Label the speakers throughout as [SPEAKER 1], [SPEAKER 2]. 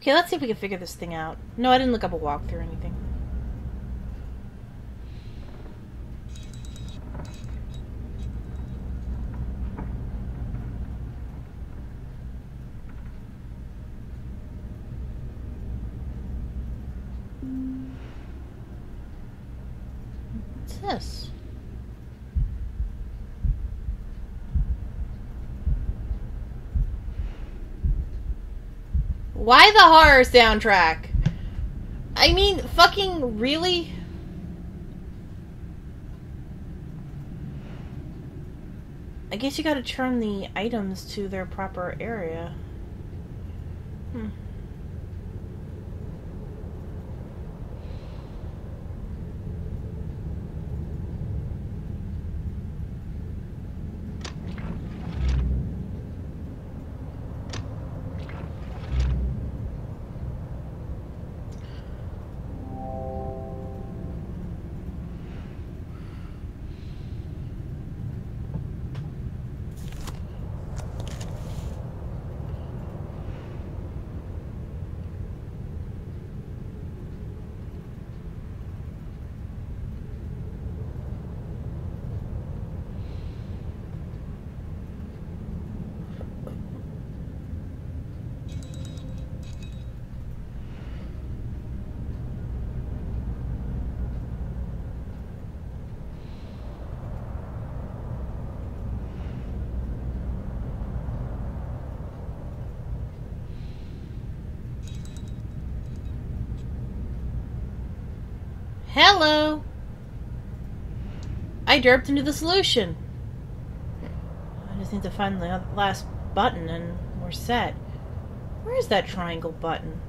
[SPEAKER 1] Okay, let's see if we can figure this thing out. No, I didn't look up a walkthrough or anything. What's this? Why the horror soundtrack? I mean, fucking really? I guess you gotta turn the items to their proper area. Hmm. Hello! I derped into the solution. I just need to find the last button and we're set. Where is that triangle button?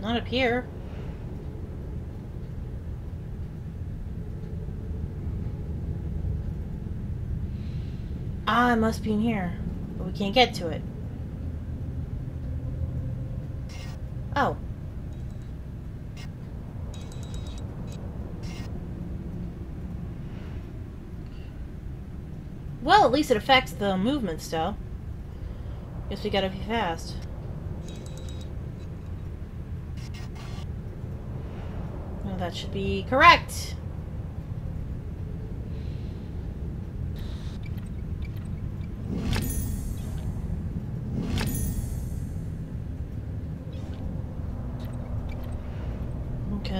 [SPEAKER 1] Not up here. It must be in here. But we can't get to it. Oh. Well, at least it affects the movement still. Guess we gotta be fast. That should be correct.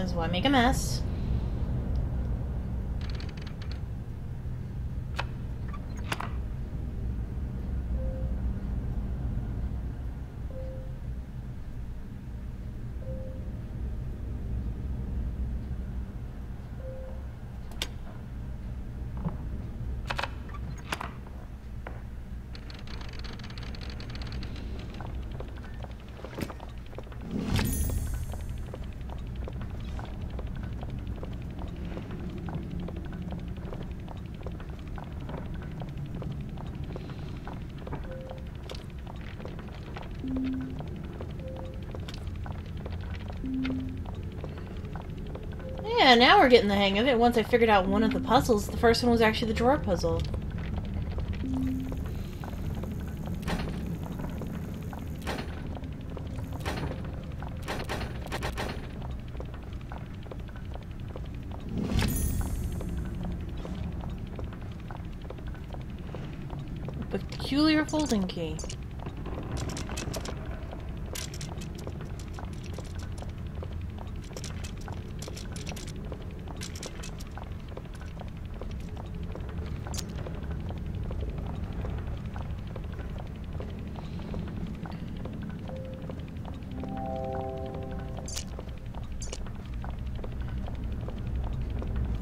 [SPEAKER 1] Because why make a mess? Yeah, now we're getting the hang of it. Once I figured out one of the puzzles, the first one was actually the drawer puzzle. Peculiar folding key.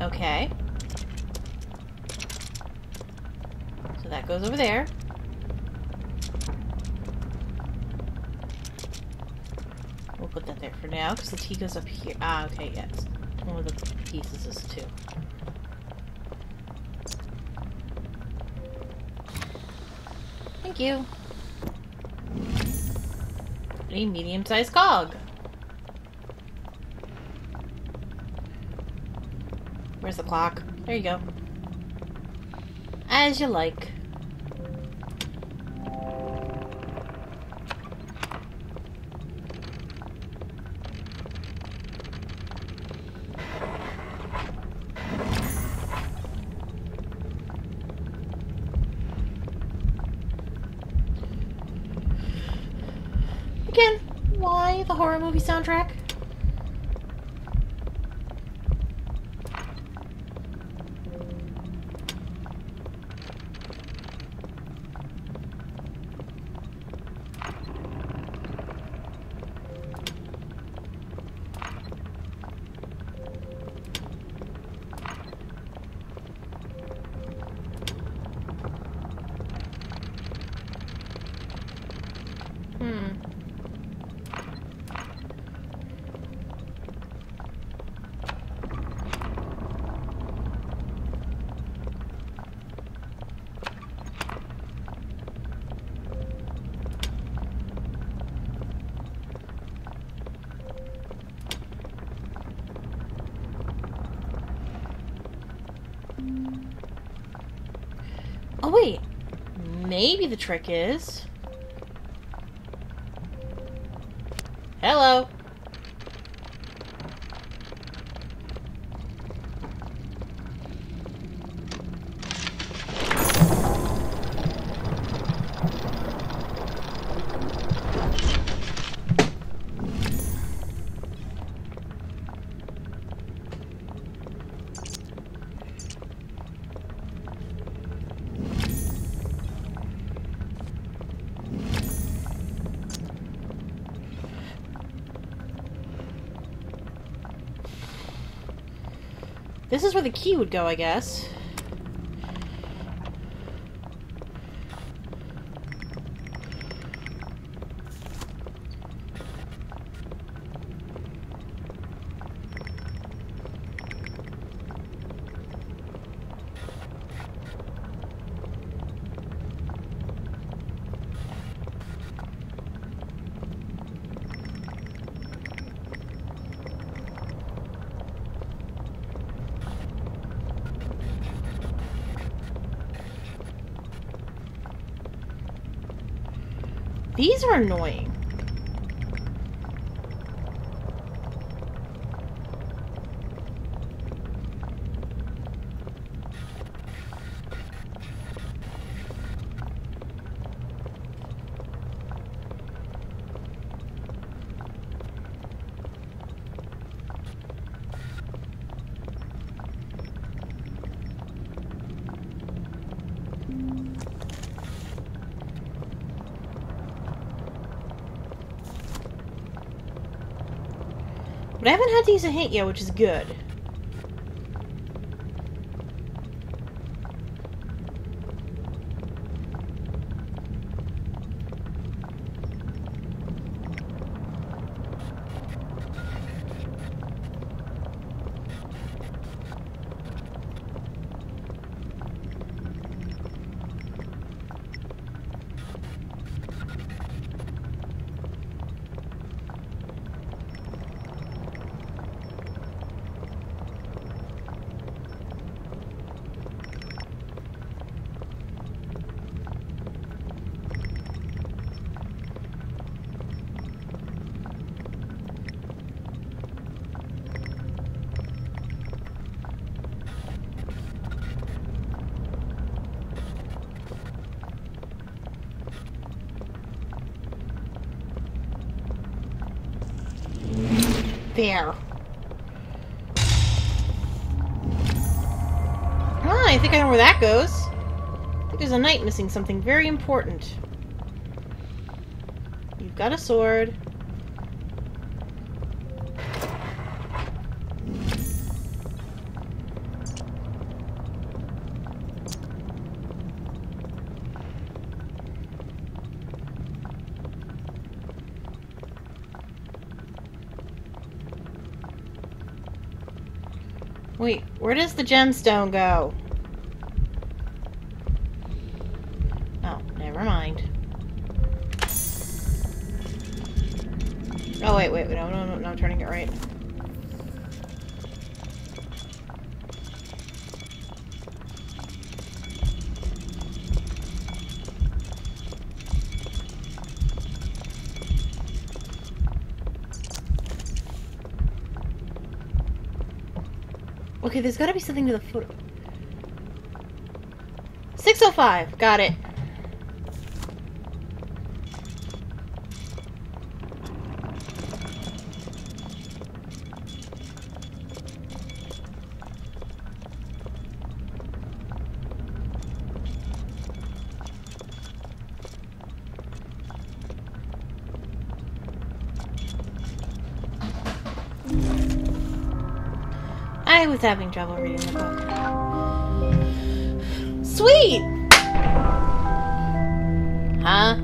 [SPEAKER 1] Okay. So that goes over there. We'll put that there for now, because the T goes up here. Ah, okay, yes. One of the pieces is two. Thank you. a medium-sized cog. Where's the clock? There you go. As you like. Again, why the horror movie soundtrack? Hmm. Oh wait, maybe the trick is... Hello. This is where the key would go, I guess. These are annoying. But I haven't had to use a hint yet, which is good. There. Ah, I think I know where that goes. I think there's a knight missing something very important. You've got a sword. Wait, where does the gemstone go? Oh, never mind. Oh, wait, wait, no, no, no, no, I'm turning it right. Okay, there's gotta be something to the photo. 605, got it. I was having trouble reading the book. Sweet! Huh?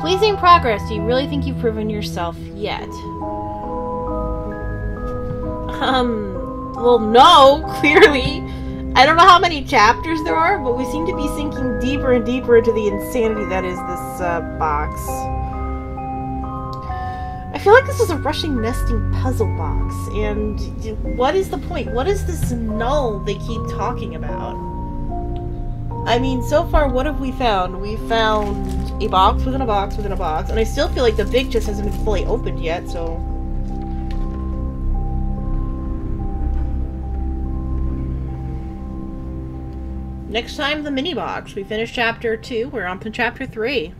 [SPEAKER 1] Pleasing progress. Do you really think you've proven yourself yet? Um, well, no, clearly. I don't know how many chapters there are, but we seem to be sinking deeper and deeper into the insanity that is this uh, box. I feel like this is a Russian nesting puzzle box, and what is the point? What is this null they keep talking about? I mean, so far, what have we found? We found a box within a box within a box, and I still feel like the big chest hasn't been fully opened yet, so. Next time, the mini box. We finished chapter two, we're on to chapter three.